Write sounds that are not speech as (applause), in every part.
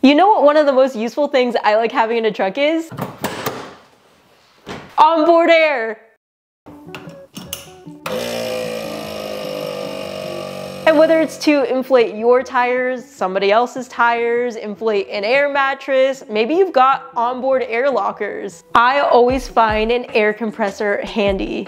You know what one of the most useful things I like having in a truck is? Onboard air. And whether it's to inflate your tires, somebody else's tires, inflate an air mattress, maybe you've got onboard air lockers. I always find an air compressor handy.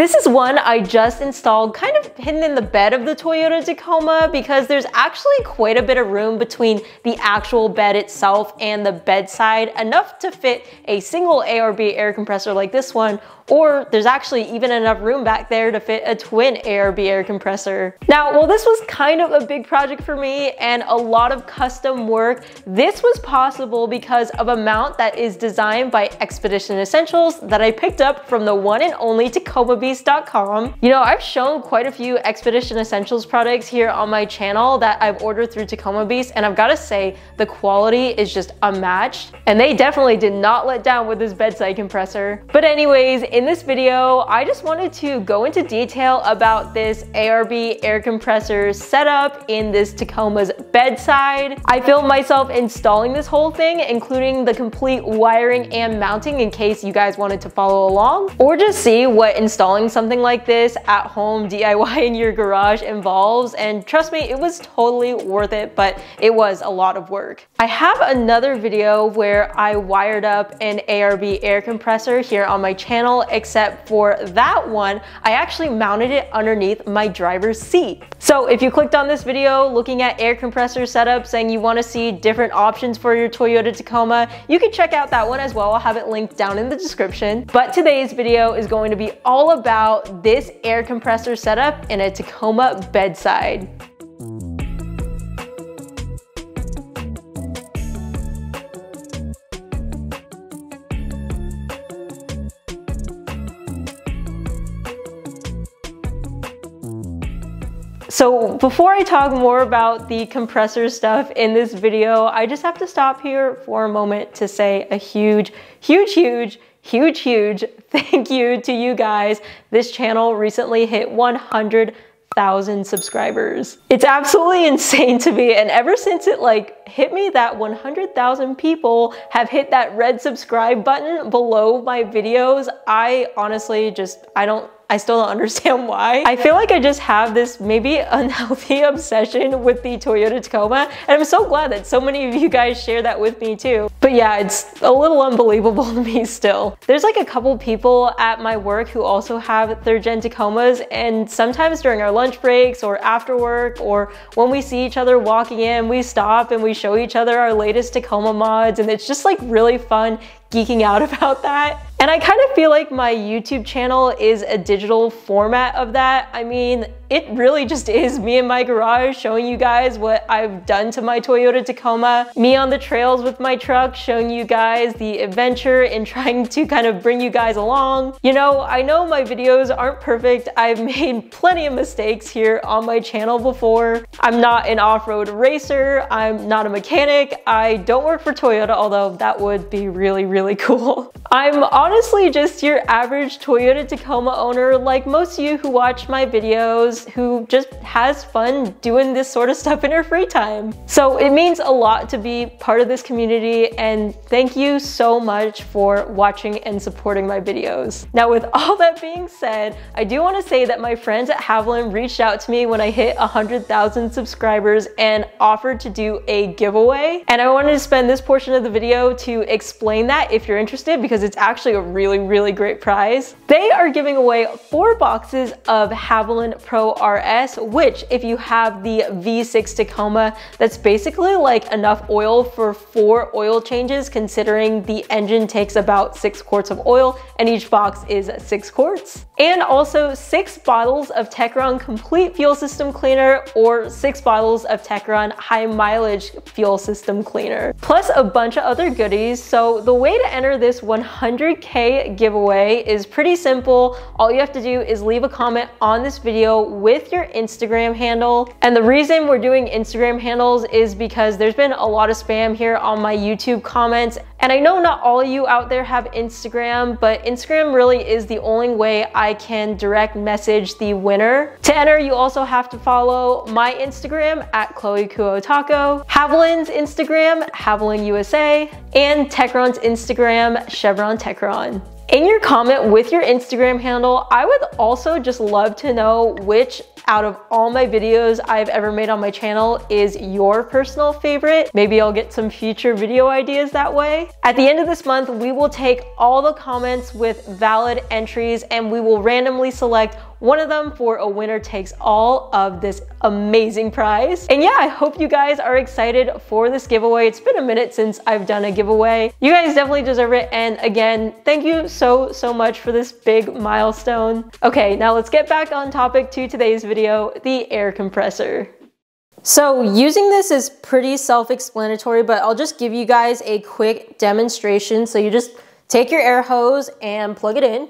This is one I just installed kind of hidden in the bed of the Toyota Tacoma because there's actually quite a bit of room between the actual bed itself and the bedside, enough to fit a single ARB air compressor like this one or there's actually even enough room back there to fit a twin ARB air compressor. Now, while this was kind of a big project for me and a lot of custom work, this was possible because of a mount that is designed by Expedition Essentials that I picked up from the one and only TacomaBeast.com. You know, I've shown quite a few Expedition Essentials products here on my channel that I've ordered through Tacoma Beast, and I've gotta say, the quality is just unmatched. And they definitely did not let down with this bedside compressor. But anyways, in this video, I just wanted to go into detail about this ARB air compressor setup in this Tacoma's bedside. I filmed myself installing this whole thing, including the complete wiring and mounting in case you guys wanted to follow along, or just see what installing something like this at home DIY in your garage involves. And trust me, it was totally worth it, but it was a lot of work. I have another video where I wired up an ARB air compressor here on my channel except for that one, I actually mounted it underneath my driver's seat. So if you clicked on this video looking at air compressor setup saying you wanna see different options for your Toyota Tacoma, you can check out that one as well. I'll have it linked down in the description. But today's video is going to be all about this air compressor setup in a Tacoma bedside. So before I talk more about the compressor stuff in this video, I just have to stop here for a moment to say a huge, huge, huge, huge, huge (laughs) thank you to you guys. This channel recently hit 100,000 subscribers. It's absolutely insane to me. And ever since it like hit me that 100,000 people have hit that red subscribe button below my videos, I honestly just, I don't I still don't understand why. I feel like I just have this maybe unhealthy (laughs) obsession with the Toyota Tacoma and I'm so glad that so many of you guys share that with me too. But yeah, it's a little unbelievable (laughs) to me still. There's like a couple people at my work who also have third gen Tacomas and sometimes during our lunch breaks or after work or when we see each other walking in, we stop and we show each other our latest Tacoma mods and it's just like really fun geeking out (laughs) about that. And I kind of feel like my YouTube channel is a digital format of that. I mean, it really just is me in my garage showing you guys what I've done to my Toyota Tacoma, me on the trails with my truck showing you guys the adventure and trying to kind of bring you guys along. You know, I know my videos aren't perfect. I've (laughs) made plenty of mistakes here on my channel before. I'm not an off-road racer. I'm not a mechanic. I don't work for Toyota, although that would be really, really (laughs) cool. I'm honestly just your average Toyota Tacoma owner like most of you who watch my videos who just has fun doing this sort of stuff in her free time. So it means a lot to be part of this community and thank you so much for watching and supporting my videos. Now with (laughs) all that being said, I do want to say that my friends at Havoline reached out to me when I hit 100,000 subscribers and offered to do a giveaway. And I wanted to spend this portion of the video to explain that if you're interested because it's actually a really, really great prize. They are giving away four boxes of Havoline Pro RS, which if you have the V6 Tacoma, that's basically like enough oil for four oil changes considering the engine takes about six quarts of oil and each box is six quarts. And also six bottles of Techron Complete Fuel System Cleaner or six bottles of Techron High Mileage Fuel System Cleaner. Plus a bunch of other goodies. So the way to enter this 100K giveaway is pretty simple. All you have to do is leave a comment on this video with your Instagram handle. And the reason we're doing Instagram handles is because there's been a lot of spam here on my YouTube comments And I know not all of you out there have Instagram, but Instagram really is the only way I can direct message the winner. To enter, you also have to follow my Instagram at Chloe Kuo Taco, Havoline's Instagram, Havoline USA, and Techron's Instagram, Chevron Techron. In your comment with your Instagram handle, I would also just love to know which out of all my videos I've ever made on my channel is your personal favorite. Maybe I'll get some future video ideas that way. At the end of this month, we will take all the comments with valid entries and we will randomly select one of them for a winner takes all of this amazing prize. And yeah, I hope you guys are excited for this giveaway. It's been a minute since I've done a giveaway. You guys definitely deserve it. And again, thank you so, so much for this big milestone. Okay, now let's get back on topic to today's video, the air compressor. So using this is pretty self-explanatory, but I'll just give you guys a quick demonstration. So you just take your air hose and plug it in.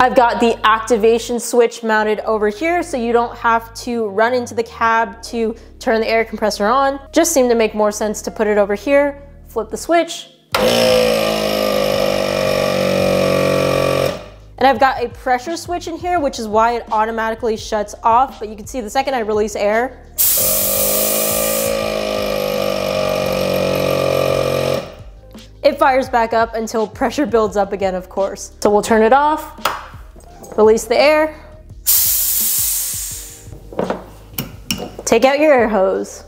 I've got the activation switch mounted over here so you don't have to run into the cab to turn the air compressor on. Just seemed to make more sense to put it over here, flip the switch. And I've got a pressure switch in here, which is why it automatically shuts off. But you can see the second I release air, it fires back up until pressure builds up again, of course. So we'll turn it off. Release the air. Take out your air hose.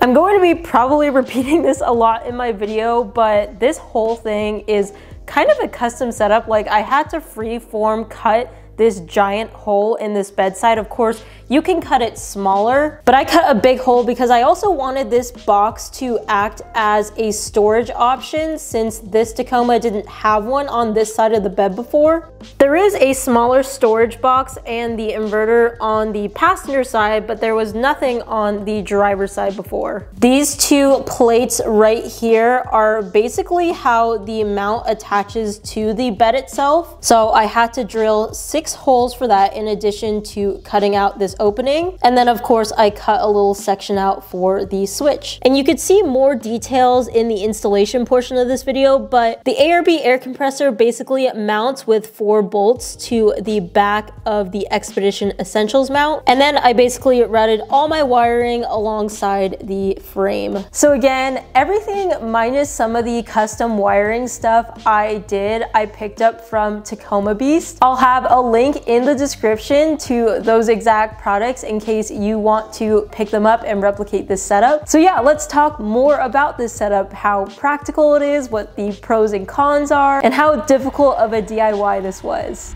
I'm going to be probably (laughs) repeating this a lot in my video, but this whole thing is kind of a custom setup. Like I had to free form cut this giant hole in this bedside. Of course, you can cut it smaller, but I cut a big hole because I also wanted this box to act as a storage option since this Tacoma didn't have one on this side of the bed before. There is a smaller storage box and the inverter on the passenger side, but there was nothing on the driver's side before. These two plates right here are basically how the mount attaches to the bed itself. So I had to drill six holes for that in addition to cutting out this opening. And then of course I cut a little section out for the switch. And you could see more details in the installation portion of this video, but the ARB air compressor basically mounts with four bolts to the back of the Expedition Essentials mount. And then I basically routed all my wiring alongside the frame. So again, everything minus some of the custom wiring stuff I did, I picked up from Tacoma Beast. I'll have a link in the description to those exact products in case you want to pick them up and replicate this setup. So yeah, let's talk more about this setup, how practical it is, what the pros and cons are, and how difficult of a DIY this was.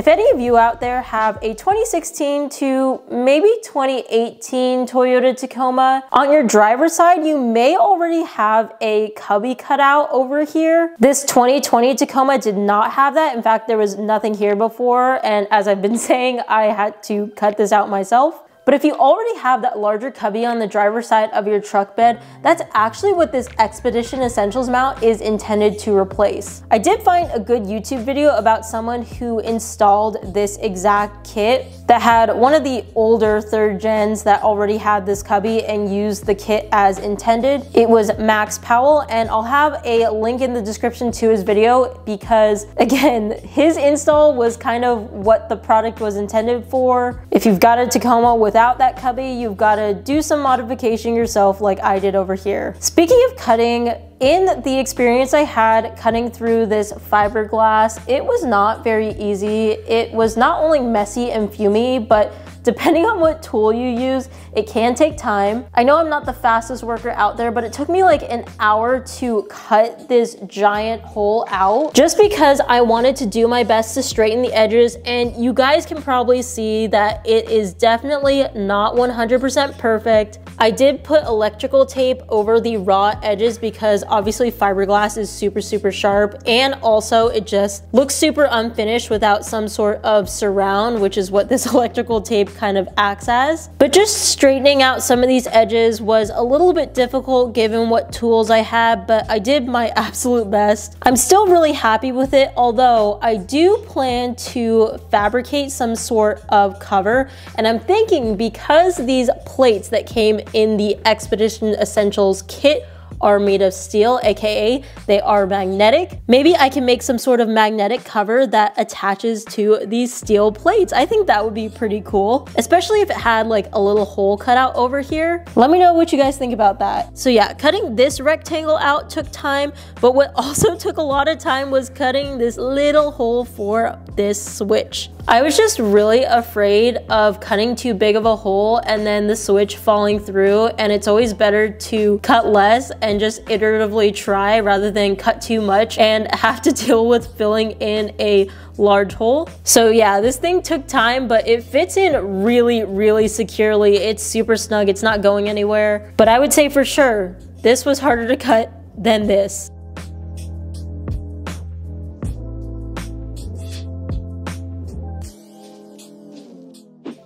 If any of you out there have a 2016 to maybe 2018 Toyota Tacoma, on your driver's side, you may already have a cubby cutout over here. This 2020 Tacoma did not have that. In fact, there was nothing here before. And as I've been (laughs) saying, I had to cut this out myself. But if you already have that larger cubby on the driver's side of your truck bed, that's actually what this Expedition Essentials mount is intended to replace. I did find a good YouTube video about someone who installed this exact kit that had one of the older third gens that already had this cubby and used the kit as intended. It was Max Powell and I'll have a link in the description to his video because (laughs) again, his install was kind of what the product was intended for. If you've got a Tacoma with without that cubby, you've got to do some modification yourself like I did over here. Speaking of cutting, in the experience I had cutting through this fiberglass, it was not very easy. It was not only messy and fumy, but Depending on what tool you use, it can take time. I know I'm not the fastest worker out there, but it took me like an hour to cut this giant hole out just because I wanted to do my best to straighten the edges. And you guys can probably see that it is definitely not 100% perfect. I did put electrical tape over the raw edges because obviously fiberglass is super, super sharp. And also it just looks super unfinished without some sort of surround, which is what this (laughs) electrical tape kind of acts as. But just straightening out some of these edges was a little bit difficult given what tools I had, but I did my (laughs) absolute best. I'm still really happy with it, although I do plan to fabricate some sort of cover. And I'm thinking because these plates that came in the Expedition Essentials kit are made of steel, aka they are magnetic. Maybe I can make some sort of magnetic cover that attaches to these steel plates. I think that would be pretty cool, especially if it had like a little hole cut out over here. Let me know what you guys think about that. So yeah, cutting this rectangle out took time, but what (laughs) also took a lot of time was cutting this little hole for this switch. I was just really afraid of cutting too big of a hole and then the switch falling through and it's always better to cut less and just iteratively try rather than cut too much and (laughs) have to deal with filling in a large hole. So yeah, this thing took time, but it fits in really, really securely. It's super snug, it's not going anywhere. But I would say for sure, this was harder to cut than this.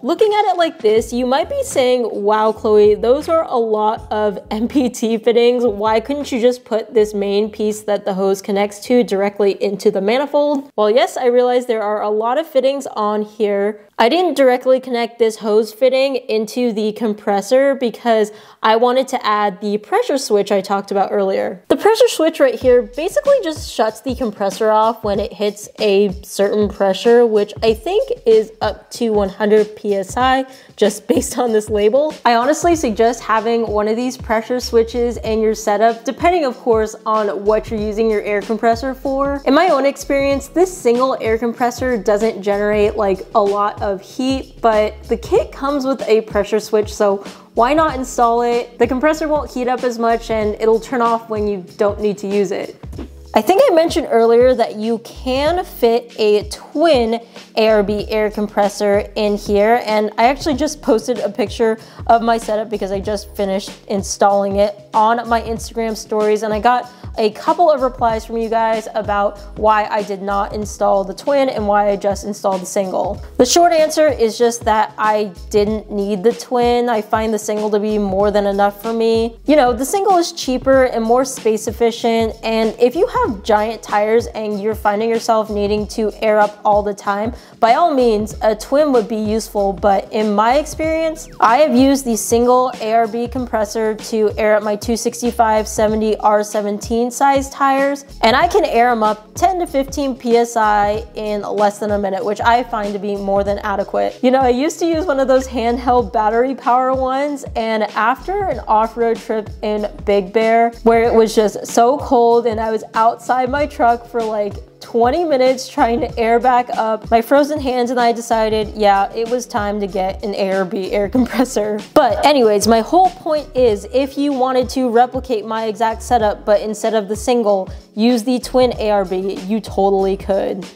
Looking at it like this, you might be saying, wow, Chloe, those are a lot of (laughs) NPT fittings. Why couldn't you just put this main piece that the hose connects to directly into the manifold? Well, yes, I realize there are a lot of fittings on here, I didn't directly connect this hose fitting into the compressor because I wanted to add the pressure switch I talked about earlier. The pressure switch right here basically just shuts the compressor off when it hits a certain pressure, which I think is up to 100 PSI just (laughs) based on this label. I honestly suggest having one of these pressure switches in your setup, depending of course on what you're using your air compressor for. In my own experience, this single air compressor doesn't generate like a lot of heat, but the kit comes with a pressure switch, so why not install it? The compressor won't heat up as much and it'll turn off when you don't need to use it. I think I mentioned earlier that you can fit a twin ARB air compressor in here and I actually just posted a picture of my setup because I just finished installing it on my Instagram stories and I got a couple of replies from you guys about why I did not install the twin and why I just installed the single. The short answer is just that I didn't need the twin. I find the single to be more than enough for me. You know, the single is cheaper and more space efficient and if you have giant tires and you're finding yourself needing to air up all the time, by all means, a twin would be useful, but in my experience, I have used the single ARB compressor to air up my 265 70 R17 size tires and I can air them up 10 to 15 PSI in less than a minute, which I find to be more than adequate. You know, I used to use one of those handheld battery power ones and after an off-road trip in Big Bear where it was just so cold and I was outside my truck for like 20 minutes trying to air back up my frozen hands and I decided, yeah, it was time to get an ARB air compressor. But anyways, my whole point is if you wanted to replicate my exact setup, but instead of the single, use the twin ARB, you totally could.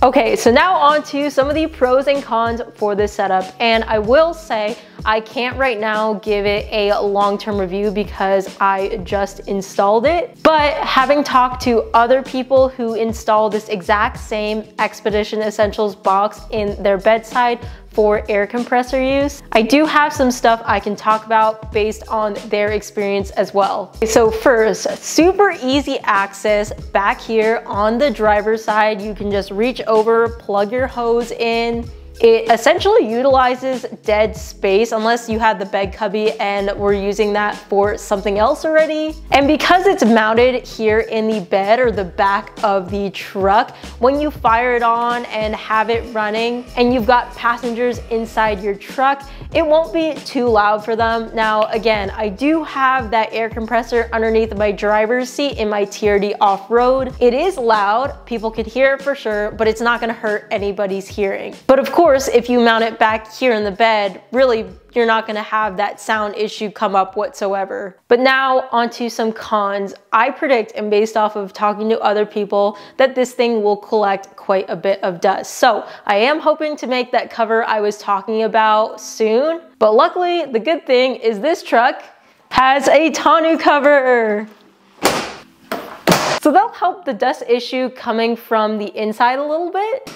Okay, so now on to some of the pros and cons for this setup. And I will say, I can't right now give it a long-term review because I just installed it. But having talked to other people who installed this exact same Expedition Essentials box in their bedside for air compressor use. I do have some stuff I can talk about based on their experience as well. So first, super easy access back here on the driver's side. You can just reach over, plug your hose in, it essentially utilizes dead space unless you had the bed cubby and we're using that for something else already. And because it's mounted here in the bed or the back of the truck, when you fire it on and have it running and you've got passengers inside your truck, it won't be too loud for them. Now, again, I do have that air compressor underneath my driver's seat in my TRD off-road. It is loud, people could hear it for sure, but it's not gonna hurt anybody's hearing. But of course, course, if you mount it back here in the bed, really you're not gonna have that sound issue come up whatsoever. But now onto some cons. I predict, and based off of talking to other people, that this thing will collect quite a bit of dust. So I am hoping to make that cover I was talking about soon. But luckily, the good thing is this truck has a tonneau cover. So that'll help the dust issue coming from the inside a little bit.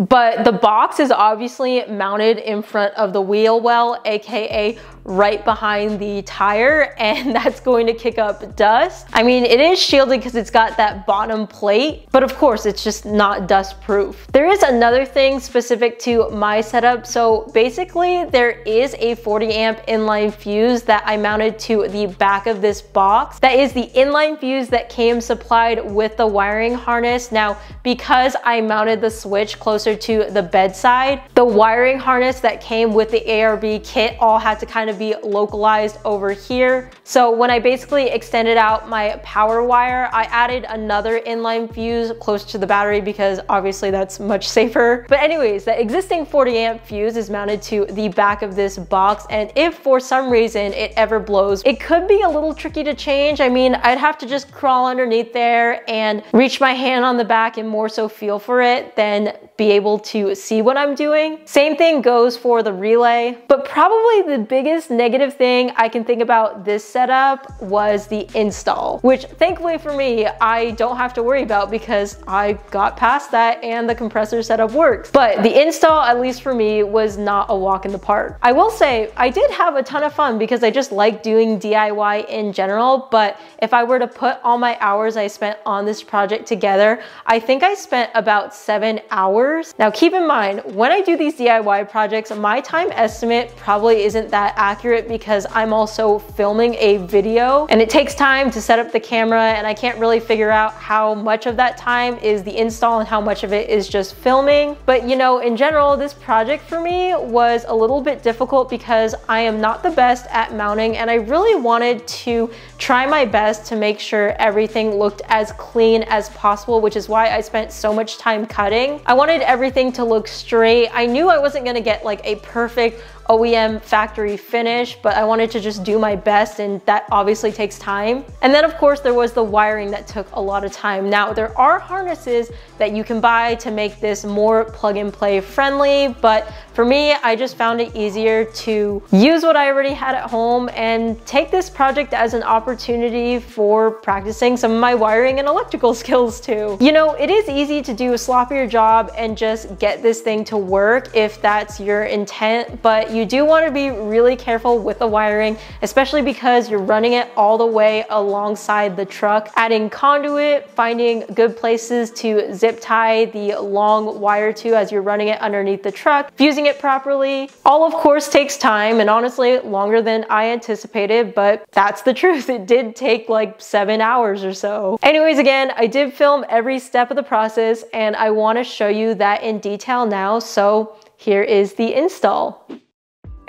But the box is obviously mounted in front of the wheel well, AKA right behind the tire and (laughs) that's going to kick up dust. I mean, it is shielded because it's got that bottom plate, but of course it's just not dust proof. There is another thing specific to my setup. So basically there is a 40 amp inline fuse that I mounted to the back of this box. That is the inline fuse that came supplied with the wiring harness. Now, because I mounted the switch closer to the bedside, the wiring harness that came with the ARB kit all had to kind of be localized over here. So when I basically extended out my power wire, I added another inline fuse close to the battery because obviously that's much safer. But anyways, the existing 40 amp fuse is mounted to the back of this box. And if for some reason it ever blows, it could be a little tricky to change. I mean, I'd have to just crawl underneath there and reach my hand on the back and more so feel for it than be able to see what I'm doing. Same thing goes for the relay, but probably the biggest negative thing I can think about this setup was the install, which thankfully for me, I don't have to worry about because I got past that and the compressor setup works. But the install, at least for me, was not a walk in the park. I will say I did have a ton of fun because I just like doing DIY in general, but if I were to put all my hours I spent on this project together, I think I spent about seven hours hours. Now keep in mind, when I do these DIY projects, my time estimate probably isn't that accurate because I'm also filming a video and it takes time to set up the camera and I can't really figure out how much of that time is the install and how much of it is just filming. But you know, in general, this project for me was a little bit difficult because I am not the best at mounting and I really wanted to try my best to make sure everything looked as clean as possible, which is why I spent so much time cutting. I wanted everything to look straight. I knew I wasn't gonna get like a perfect OEM factory finish, but I wanted to just do my best and that obviously takes time. And then of course there was the wiring that took a lot of time. Now there are harnesses that you can buy to make this more plug and play friendly, but for me, I just found it easier to use what I already had at home and take this project as an opportunity for practicing some of my wiring and electrical (laughs) skills too. You know, it is easy to do a sloppier job and just get this thing to work if that's your intent, but you you do want to be really careful with the wiring, especially because you're running it all the way alongside the truck. Adding conduit, finding good places to zip tie the long wire to as you're running it underneath the truck, fusing it properly. All of course takes time and honestly longer than I anticipated, but that's the (laughs) truth. It did take like seven hours or so. Anyways, again, I did film every step of the process and I want to show you that in detail now. So here is the install.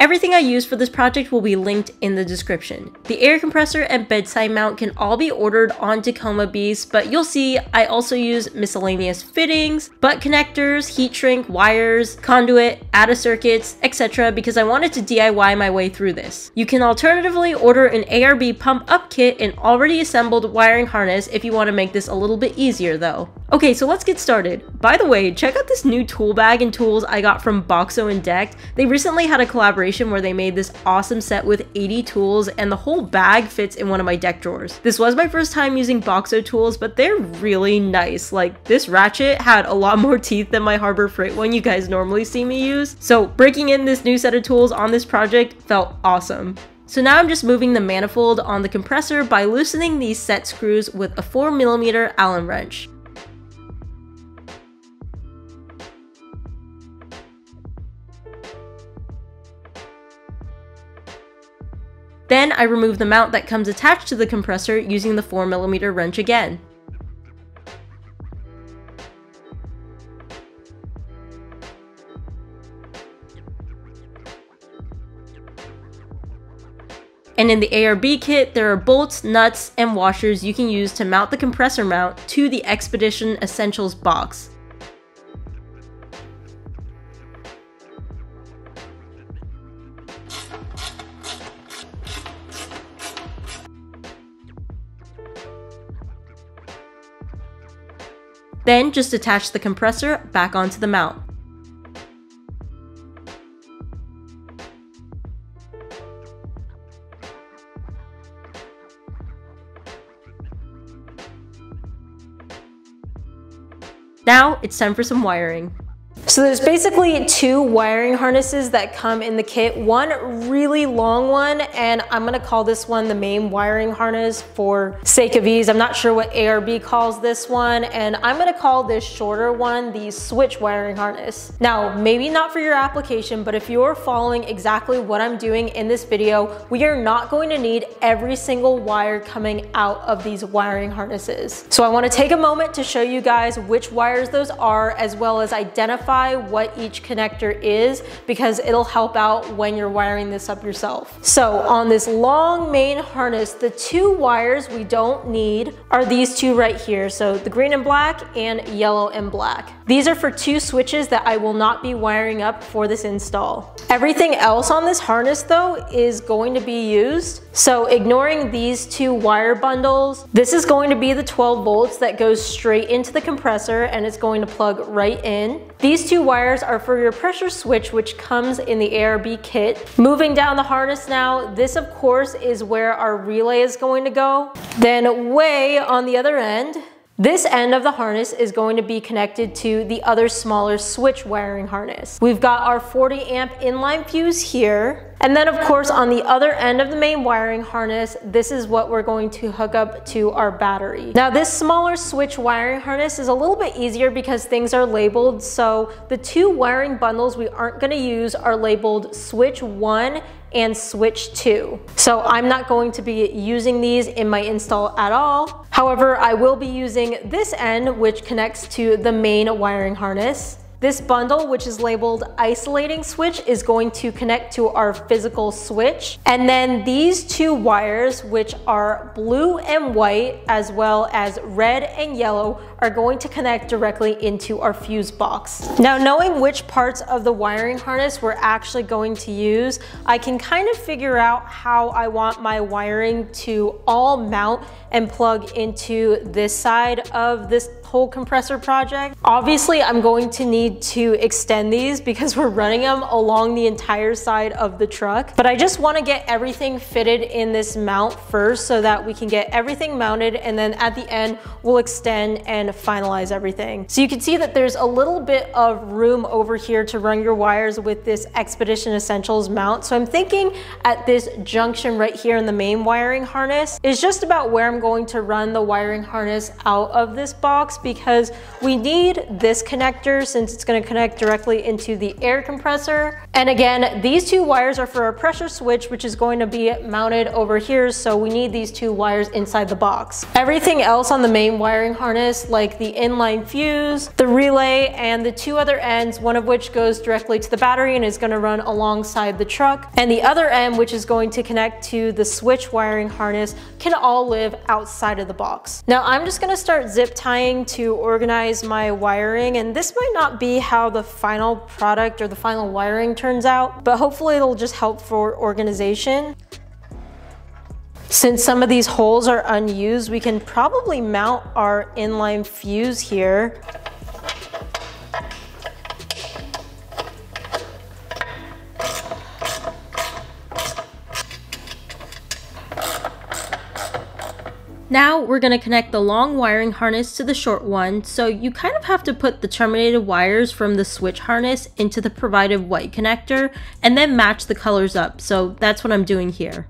Everything I use for this project will be linked in the description. The air compressor and bedside mount can all be ordered on Tacoma Beast, but you'll see I also use miscellaneous fittings, butt connectors, heat shrink, wires, conduit, add-a-circuits, etc. because I wanted to DIY my way through this. You can alternatively order an ARB pump up kit and already assembled wiring harness if you want to make this a little bit easier though. Okay, so let's get started. By the way, check out this new tool bag and tools I got from Boxo and Decked. They recently had a collaboration where they made this awesome set with 80 tools and the whole bag fits in one of my deck drawers. This was my first time using Boxo tools, but they're really nice. Like this ratchet had a lot (laughs) more teeth than my Harbor Freight one you guys normally see me use. So breaking in this new set of tools on this project felt awesome. So now I'm just moving the manifold on the compressor by loosening these set screws with a 4mm Allen wrench. Then I remove the mount that comes attached to the compressor using the 4mm wrench again. And in the ARB kit, there are bolts, nuts, and washers you can use to mount the compressor mount to the Expedition Essentials box. Then just attach the compressor back onto the mount. Now it's time for some wiring. So there's basically two wiring harnesses that come in the kit. One really long one, and I'm gonna call this one the main wiring harness for sake of ease. I'm not sure what ARB calls this one, and I'm gonna call this shorter one the switch wiring harness. Now, maybe not for your application, but if you're following exactly what I'm doing in this video, we are not going to need every single wire coming out of these wiring harnesses. So I wanna take a moment to show you guys which wires those are, as well as identify what each connector is, because it'll help out when you're wiring this up yourself. So on this long main harness, the two wires we don't need are these two right here. So the green and black and yellow and black. These are for two switches that I will not be wiring up for this install. Everything else on this harness though is going to be used. So ignoring these two wire bundles, this is going to be the 12 volts that goes straight into the compressor and it's going to plug right in. These two wires are for your pressure switch which comes in the ARB kit. Moving down the harness now, this of course is where our relay is going to go. Then way on the other end, this end of the harness is going to be connected to the other smaller switch wiring harness. We've got our 40 amp inline fuse here. And then of course on the other end of the main wiring harness, this is what we're going to hook up to our battery. Now this smaller switch wiring harness is a little bit easier because things are labeled. So the two wiring bundles we aren't gonna use are labeled switch one and switch 2. So I'm not going to be using these in my install at all. However, I will be using this end which connects to the main wiring harness. This bundle, which is labeled isolating switch, is going to connect to our physical switch. And then these two wires, which are blue and white, as well as red and yellow, are going to connect directly into our fuse box. Now, knowing which parts of the wiring harness we're actually going to use, I can kind of figure out how I want my wiring to all mount and plug into this side of this whole compressor project. Obviously, I'm going to need to extend these because we're running them along the entire side of the truck. But I just wanna get everything fitted in this mount first so that we can get everything mounted and then at the end, we'll extend and finalize everything. So you can see that there's a little bit of room over here to run your wires with this Expedition Essentials mount. So I'm thinking at this junction right here in the main wiring harness is just about where I'm going to run the wiring harness out of this box because we need this connector since it's gonna connect directly into the air compressor. And again, these two wires are for a pressure switch, which is going to be mounted over here. So we need these two wires inside the box. Everything else on the main wiring harness, like the inline fuse, the relay, and the two other ends, one of which goes directly to the battery and is gonna run alongside the truck. And the other end, which is going to connect to the switch wiring harness, can all live outside of the box. Now I'm just gonna start zip tying to organize my wiring and this might not be how the final product or the final wiring turns out, but hopefully it'll just help for organization. Since some of these holes are unused, we can probably mount our inline fuse here. Now we're going to connect the long wiring harness to the short one, so you kind of have to put the terminated wires from the switch harness into the provided white connector and then match the colors up, so that's what I'm doing here.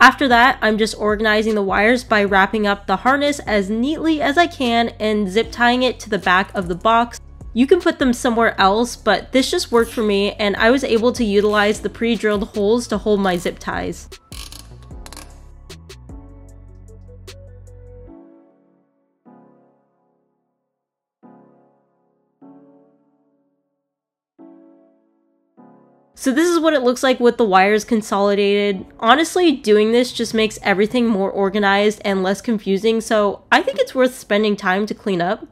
After that, I'm just organizing the wires by wrapping up the harness as neatly as I can and zip tying it to the back of the box. You can put them somewhere else, but this just worked for me and I was able to utilize the pre-drilled holes to hold my zip ties. So this is what it looks like with the wires consolidated. Honestly, doing this just makes everything more organized and less confusing, so I think it's worth spending time to clean up.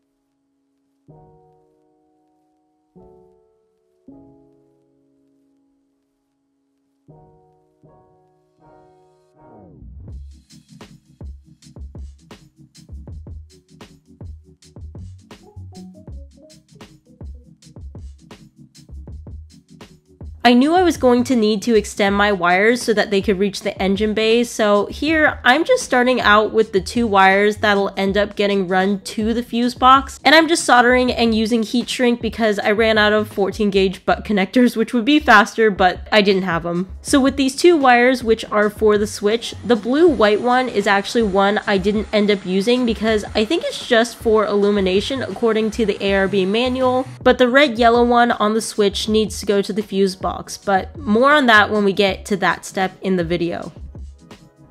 I knew I was going to need to extend my wires so that they could reach the engine bay, so here I'm just starting out with the two wires that'll end up getting run to the fuse box, and I'm just soldering and using heat shrink because I ran out of 14 gauge butt connectors which would be faster, but I didn't have them. So with these two wires which are for the switch, the blue white one is actually one I didn't end up using because I think it's just for illumination according to the ARB manual, but the red yellow one on the switch needs to go to the fuse box box, but more on that when we get to that step in the video.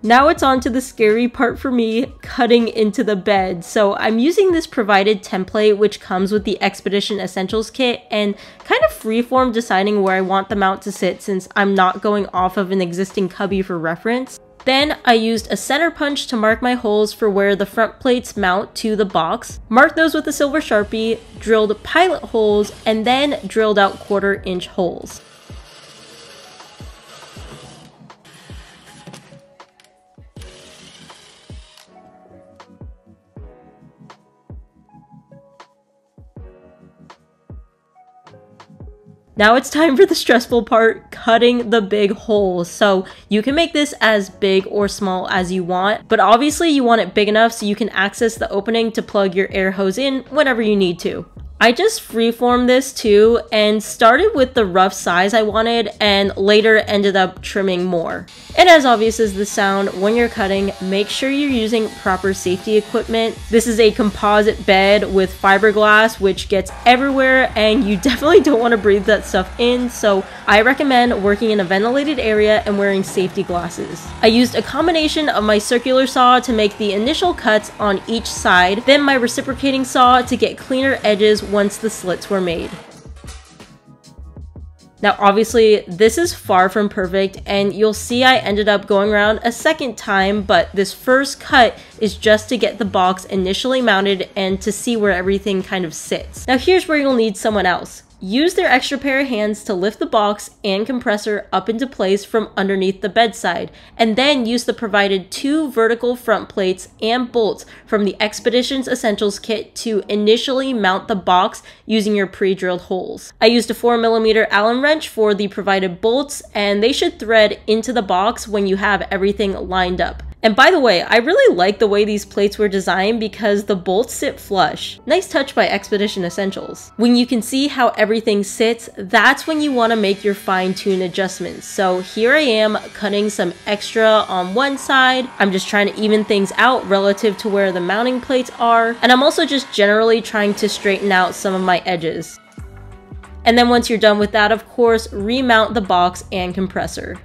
Now it's on to the scary part for me, cutting into the bed. So I'm using this provided template which comes with the Expedition Essentials kit and kind of freeform deciding where I want the mount to sit since I'm not going off of an existing cubby for reference. Then I used a center punch to mark my holes for where the front plates mount to the box, marked those with a silver sharpie, drilled pilot holes, and then drilled out quarter inch holes. Now it's time for the stressful part, cutting the big holes. So you can make this as big or small as you want, but obviously you want it big enough so you can access the opening to plug your air hose in whenever you need to. I just freeformed this too and started with the rough size I wanted and later ended up trimming more. And as obvious as the sound, when you're cutting, make sure you're using proper safety equipment. This is a composite bed with fiberglass which gets everywhere and you (laughs) definitely don't want to breathe that stuff in so I recommend working in a ventilated area and wearing safety glasses. I used a combination of my circular saw to make the initial cuts on each side, then my reciprocating saw to get cleaner edges once the slits were made. Now obviously this is far from perfect and you'll see I ended up going around a second time but this first cut is just to get the box initially mounted and to see where everything kind of sits. Now here's where you'll need someone else. Use their extra pair of hands to lift the box and compressor up into place from underneath the bedside, and then use the provided two vertical front plates and bolts from the Expeditions Essentials kit to initially mount the box using your pre-drilled holes. I used a 4mm Allen wrench for the provided bolts, and they should thread into the box when you have everything lined up. And by the way, I really like the way these plates were designed because the bolts sit flush. Nice touch by Expedition Essentials. When you can see how everything sits, that's when you want to make your fine-tune adjustments. So here I am cutting some extra on one side. I'm just trying to even things out relative to where the mounting plates are. And I'm also just generally trying to straighten out some of my edges. And then once you're done with that, of course, remount the box and compressor.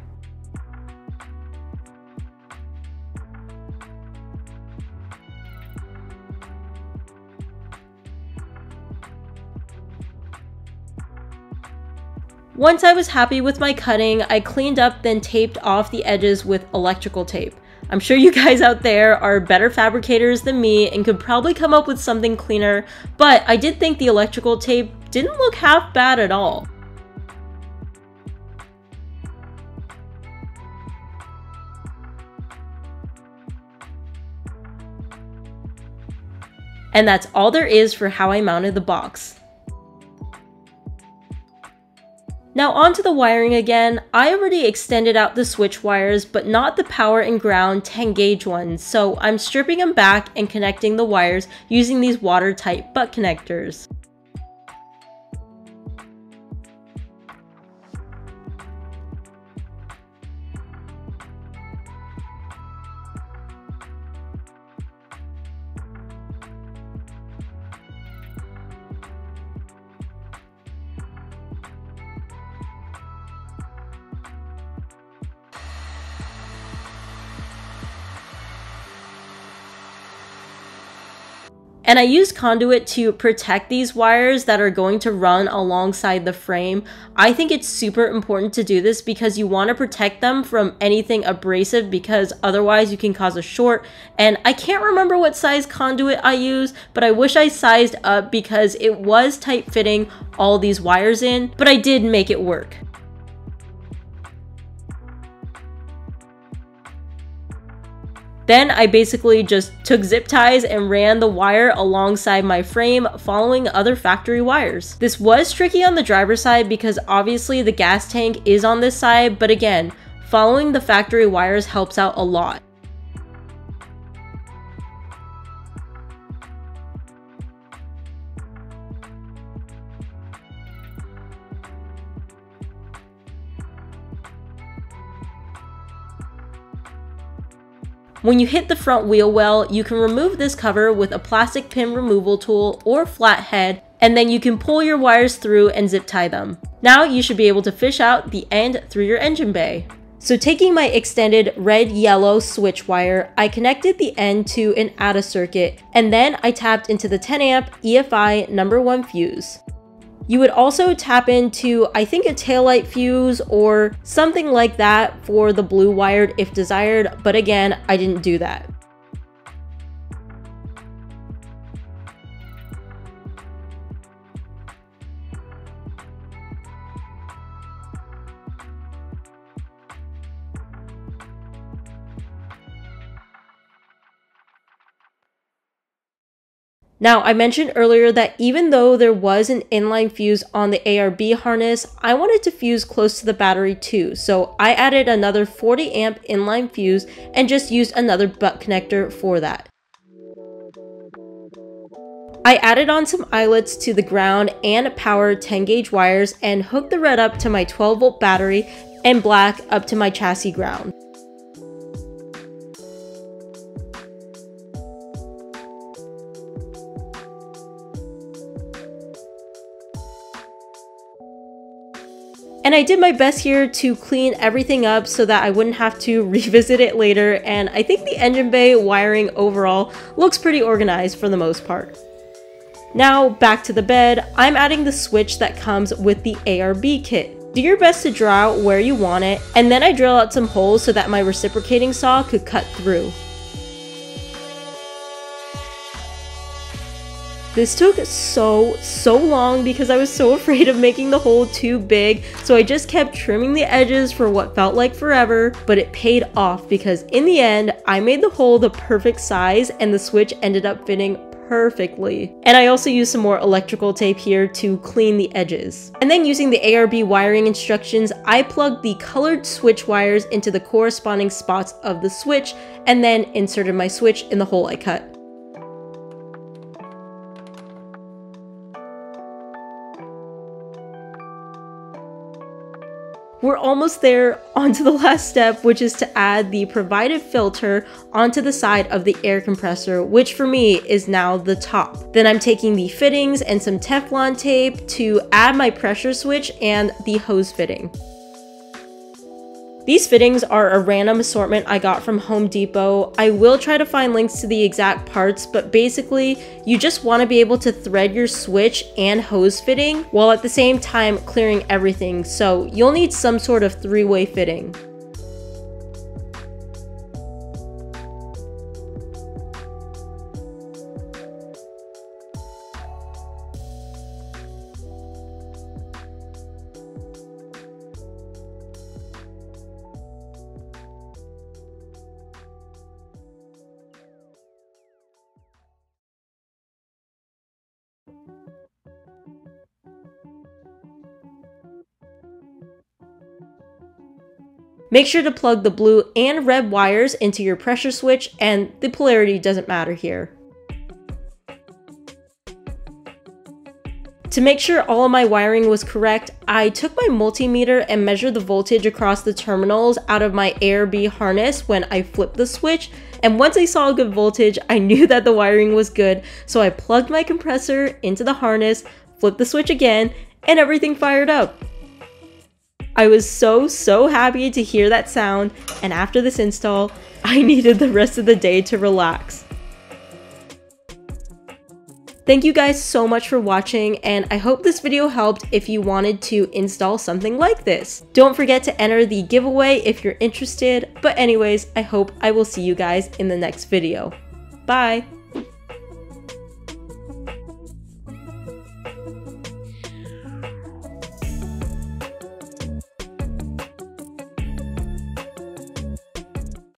Once I was happy with my cutting, I cleaned up then taped off the edges with electrical tape. I'm sure you guys out there are better fabricators than me and could probably come up with something cleaner, but I did think the electrical tape didn't look half bad at all. And that's all there is for how I mounted the box. Now onto the wiring again, I already extended out the switch wires but not the power and ground 10 gauge ones, so I'm stripping them back and connecting the wires using these watertight butt connectors. And I use conduit to protect these wires that are going to run alongside the frame. I think it's super important to do this because you want to protect them from anything abrasive because otherwise you can cause a short. And I can't remember what size conduit I use, but I wish I sized up because it was tight fitting all these wires in, but I did make it work. Then I basically just took zip ties and ran the wire alongside my frame following other factory wires. This was tricky on the driver's side because obviously the gas tank is on this side, but again, following the factory wires helps out a lot. When you hit the front wheel well, you can remove this cover with a plastic pin removal tool or flathead, and then you can pull your wires through and zip tie them. Now you should be able to fish out the end through your engine bay. So taking my extended red-yellow switch wire, I connected the end to an add-a-circuit, and then I tapped into the 10 amp EFI number 1 fuse. You would also tap into, I think, a taillight fuse or something like that for the blue wired if desired, but again, I didn't do that. Now, I mentioned earlier that even though there was an inline fuse on the ARB harness, I wanted to fuse close to the battery too, so I added another 40 amp inline fuse and just used another butt connector for that. I added on some eyelets to the ground and power 10 gauge wires and hooked the red up to my 12 volt battery and black up to my chassis ground. And I did my best here to clean everything up so that I wouldn't have to (laughs) revisit it later and I think the engine bay wiring overall looks pretty organized for the most part. Now back to the bed, I'm adding the switch that comes with the ARB kit. Do your best to draw out where you want it, and then I drill out some holes so that my reciprocating saw could cut through. This took so, so long because I was so (laughs) afraid of making the hole too big, so I just kept trimming the edges for what felt like forever, but it paid off because in the end, I made the hole the perfect size and the switch ended up fitting perfectly. And I also used some more electrical tape here to clean the edges. And then using the ARB wiring instructions, I plugged the colored switch wires into the corresponding spots of the switch and then inserted my switch in the hole I cut. We're almost there onto the last step, which is to add the provided filter onto the side of the air compressor, which for me is now the top. Then I'm taking the fittings and some Teflon tape to add my pressure switch and the hose fitting. These fittings are a random assortment I got from Home Depot. I will try to find links to the exact parts, but basically, you just want to be able to thread your switch and hose fitting while at the same time clearing everything, so you'll need some sort of three-way fitting. Make sure to plug the blue and red wires into your pressure switch and the polarity doesn't matter here. To make sure all of my wiring was correct, I took my multimeter and measured the voltage across the terminals out of my ARB harness when I flipped the switch, and once I saw a good voltage, I (laughs) knew that the wiring was good, so I plugged my compressor into the harness, flipped the switch again, and everything fired up. I was so, so happy to hear that sound, and after this install, I (laughs) needed the rest of the day to relax. Thank you guys so much for watching, and I hope this video helped if you wanted to install something like this. Don't forget to enter the giveaway if you're interested, but anyways, I hope I will see you guys in the next video. Bye!